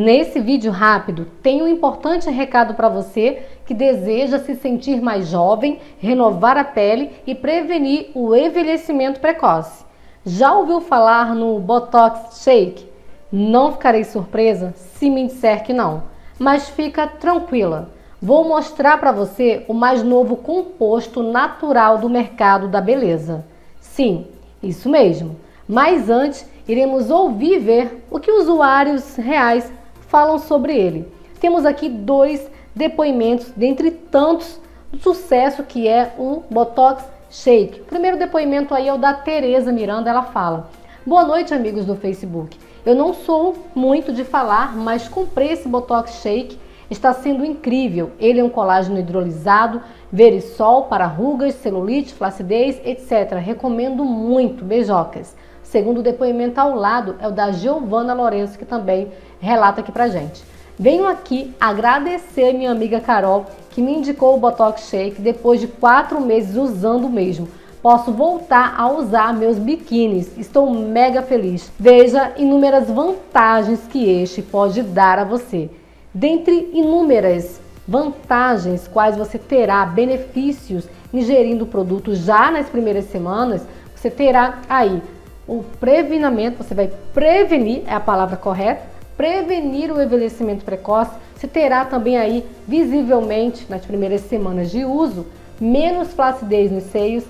Nesse vídeo rápido, tem um importante recado para você que deseja se sentir mais jovem, renovar a pele e prevenir o envelhecimento precoce. Já ouviu falar no Botox Shake? Não ficarei surpresa se me disser que não, mas fica tranquila. Vou mostrar para você o mais novo composto natural do mercado da beleza. Sim, isso mesmo. Mas antes, iremos ouvir ver o que usuários reais falam sobre ele. Temos aqui dois depoimentos, dentre tantos, do sucesso que é o Botox Shake. O primeiro depoimento aí é o da Tereza Miranda, ela fala: Boa noite, amigos do Facebook. Eu não sou muito de falar, mas comprei esse Botox Shake Está sendo incrível. Ele é um colágeno hidrolisado, verisol para rugas, celulite, flacidez, etc. Recomendo muito. Beijocas. Segundo depoimento ao lado é o da Giovana Lourenço, que também relata aqui pra gente. Venho aqui agradecer minha amiga Carol, que me indicou o Botox Shake depois de quatro meses usando o mesmo. Posso voltar a usar meus biquínis. Estou mega feliz. Veja inúmeras vantagens que este pode dar a você. Dentre inúmeras vantagens quais você terá benefícios ingerindo o produto já nas primeiras semanas, você terá aí o prevenimento, você vai prevenir, é a palavra correta, prevenir o envelhecimento precoce. Você terá também aí visivelmente nas primeiras semanas de uso menos flacidez nos seios,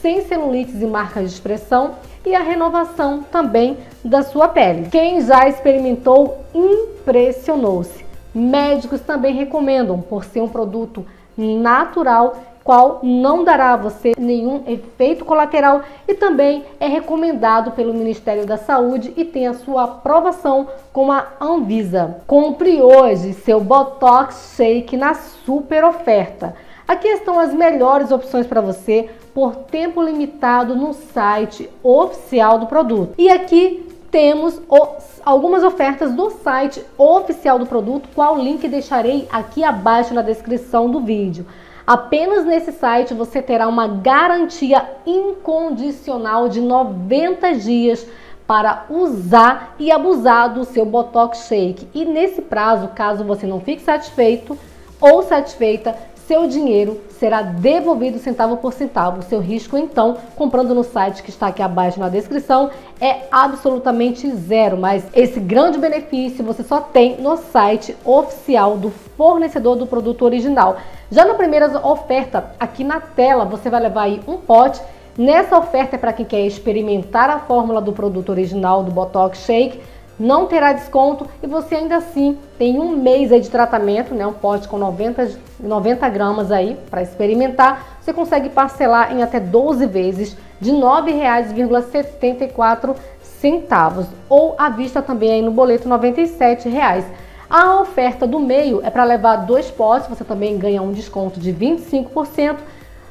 sem celulites e marcas de expressão e a renovação também da sua pele. Quem já experimentou impressionou-se. Médicos também recomendam, por ser um produto natural, qual não dará a você nenhum efeito colateral e também é recomendado pelo Ministério da Saúde e tem a sua aprovação com a Anvisa. Compre hoje seu Botox Shake na super oferta. Aqui estão as melhores opções para você por tempo limitado no site oficial do produto. E aqui temos os, algumas ofertas do site oficial do produto, qual link deixarei aqui abaixo na descrição do vídeo. Apenas nesse site você terá uma garantia incondicional de 90 dias para usar e abusar do seu Botox Shake. E nesse prazo, caso você não fique satisfeito ou satisfeita, seu dinheiro será devolvido centavo por centavo. Seu risco, então, comprando no site que está aqui abaixo na descrição, é absolutamente zero. Mas esse grande benefício você só tem no site oficial do fornecedor do produto original. Já na primeira oferta, aqui na tela, você vai levar aí um pote. Nessa oferta é para quem quer experimentar a fórmula do produto original do Botox Shake não terá desconto e você ainda assim tem um mês de tratamento, né? Um pote com 90, 90 gramas aí para experimentar. Você consegue parcelar em até 12 vezes de R$ 9,74 centavos ou à vista também aí no boleto 97 reais. A oferta do meio é para levar dois potes, você também ganha um desconto de 25%.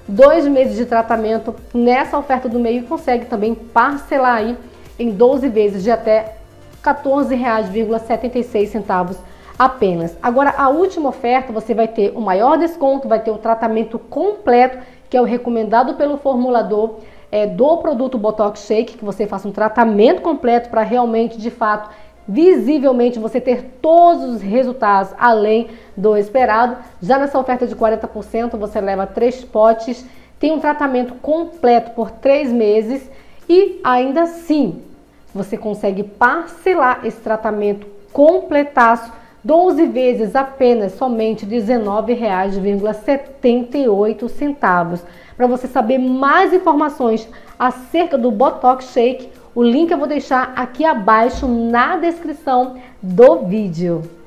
Dois meses de tratamento nessa oferta do meio consegue também parcelar aí em 12 vezes de até R$ 14,76 apenas. Agora, a última oferta, você vai ter o maior desconto, vai ter o tratamento completo, que é o recomendado pelo formulador é, do produto Botox Shake, que você faça um tratamento completo para realmente, de fato, visivelmente você ter todos os resultados além do esperado. Já nessa oferta de 40%, você leva três potes, tem um tratamento completo por três meses e ainda assim você consegue parcelar esse tratamento completaço 12 vezes apenas somente R$19,78. Para você saber mais informações acerca do Botox Shake, o link eu vou deixar aqui abaixo na descrição do vídeo.